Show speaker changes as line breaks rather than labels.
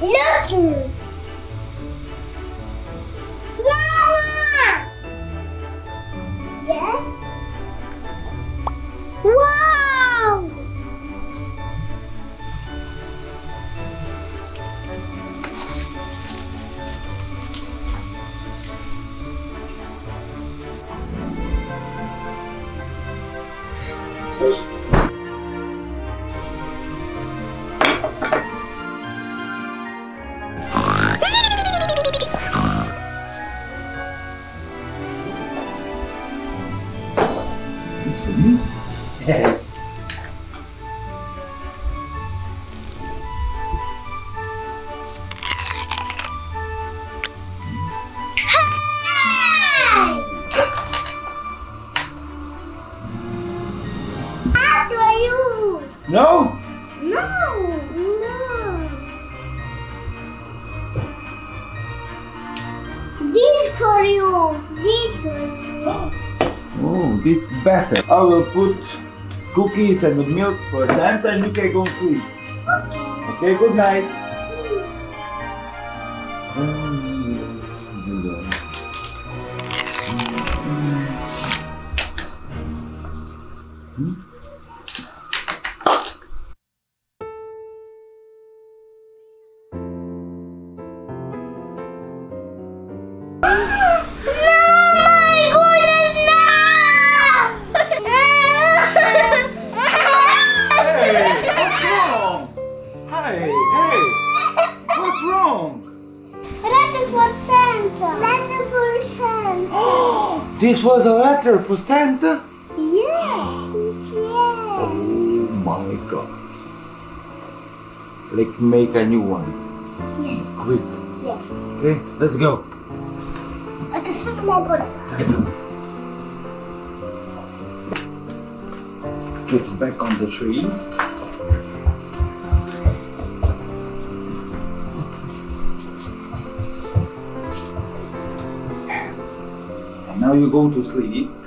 Look!
It's for!
You!
No?
No! No! This for you! This
is better. I will put cookies and milk for Santa and you can go sleep.
Okay.
Okay, good night.
No, Letter for Santa. Letter for Santa.
this was a letter for Santa?
Yes. Yes.
Oh my god. Like make a new one.
Yes.
Quick.
Yes.
Okay, let's go.
Het is een mopper.
Put it back on the tree. Now you go to sleep.